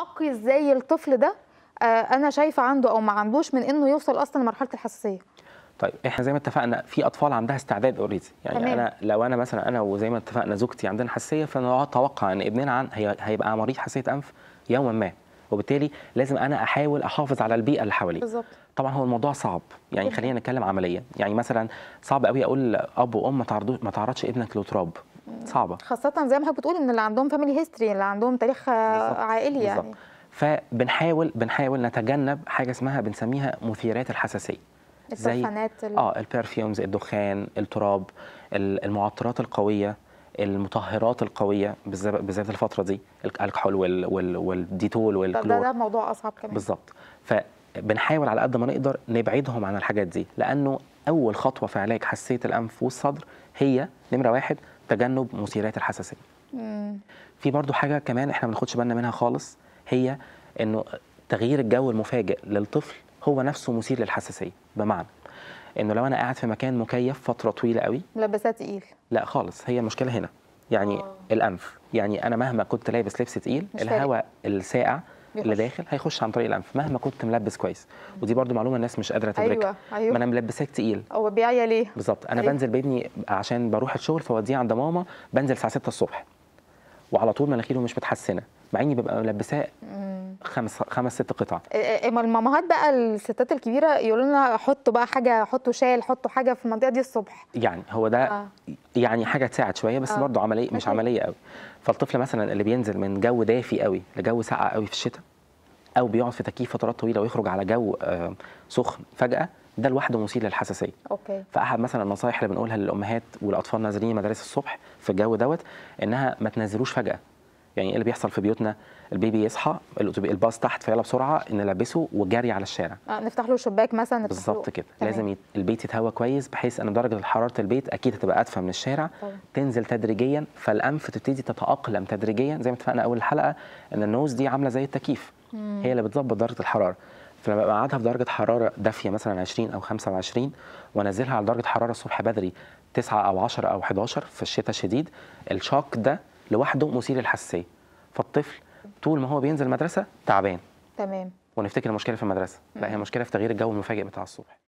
أقي إزاي الطفل ده آه، أنا شايفة عنده أو ما عندوش من إنه يوصل أصلا لمرحلة الحساسية. طيب إحنا زي ما اتفقنا في أطفال عندها استعداد أوريدي. يعني تمام. أنا لو أنا مثلا أنا وزي ما اتفقنا زوجتي عندنا حساسية فانا أتوقع إن ابننا عن هي هيبقى مريض حساسية أنف يوما ما. وبالتالي لازم أنا أحاول أحافظ على البيئة اللي حواليه. بالظبط. طبعا هو الموضوع صعب. يعني. خلينا نتكلم عمليا. يعني مثلا صعب قوي أقول أب وأم ما تعرضوش ما تعرضش ابنك لتراب. صعبة. خاصة زي ما حضرتك بتقول إن اللي عندهم family history اللي عندهم تاريخ عائلي يعني. بالظبط. فبنحاول بنحاول نتجنب حاجة اسمها بنسميها مثيرات الحساسية. زي- ال- آه ال perfumes الدخان التراب ال- المعطرات القوية المطهرات القوية بالذات الفترة دي الكحول وال وال والديتول ده, ده, والكلور. ده موضوع أصعب كمان. بالظبط. فبنحاول على قد ما نقدر نبعدهم عن الحاجات دي لأنه أول خطوة في علاج حساسية الأنف والصدر هي نمرة واحد تجنب مثيرات الحساسية مم. في برضو حاجة كمان إحنا ما بناخدش بالنا منها خالص هي إنه تغيير الجو المفاجئ للطفل هو نفسه مثير للحساسية بمعنى إنه لو أنا قاعد في مكان مكيف فترة طويلة قوي ملبسات تقيل لا خالص هي المشكلة هنا يعني آه. الأنف يعني أنا مهما كنت لابس لبس تقيل. الهواء الساقع اللي. داخل هيخش عن طريق الانف مهما كنت ملبس كويس. ودي برضو معلومة الناس مش قادرة تدركها. أيوه ما أيوه أنا ملبساك تقيل. هو بيعيا ليه؟ بالظبط. أنا أيوة. بنزل بابني عشان بروح الشغل فوديه عند ماما بنزل الساعة 6 الصبح. وعلى طول مناخيره مش متحسنة مع إني ببقى ملبساه. خمس خمس ست قطع إيه- اما المامهات بقى الستات الكبيرة يقولوا لنا حطوا بقى حاجة حطوا شال حطوا حاجة في المنطقة دي الصبح يعني هو ده آه. يعني حاجة تساعد شوية بس آه. برضه عملية مش. عملية قوي فالطفل مثلا اللي بينزل من جو دافي قوي لجو ساقع قوي في الشتاء أو بيقعد في تكييف فترات طويلة ويخرج على جو آه، سخن فجأة ده لوحده مثير للحساسية okay فأحد مثلا النصائح اللي بنقولها للأمهات والأطفال نازلين مدارس الصبح في الجو دوت إنها ما تنزلوش فجأة يعني إيه اللي بيحصل في بيوتنا؟ ال baby يصحى الباص تحت فيلا بسرعة نلبسه والجري على الشارع. آه نفتح له شباك مثلا بالظبط كده. تمام. لازم يت... البيت يتهوى كويس بحيث إن درجة حراره البيت أكيد هتبقى أدفى من الشارع. طبعا. تنزل تدريجيا فالأنف تبتدي تتأقلم تدريجيا. زي ما اتفقنا أول الحلقة إن النوز دي عاملة زي التكييف. هي اللي بتظبط درجة الحرارة. فلما أبقى قاعدها في درجة حرارة دافية مثلا 20 أو 25 وأنزلها على درجة حرارة الصبح بدري 9 أو 10 أو 11 في الشتاء الشديد الشوك ده لوحده مثير للحساسية. فالطفل طول ما هو بينزل المدرسة تعبان. تمام. ونفتكر المشكلة في المدرسة. لا هي مشكلة في تغيير الجو المفاجئ بتاع الصبح.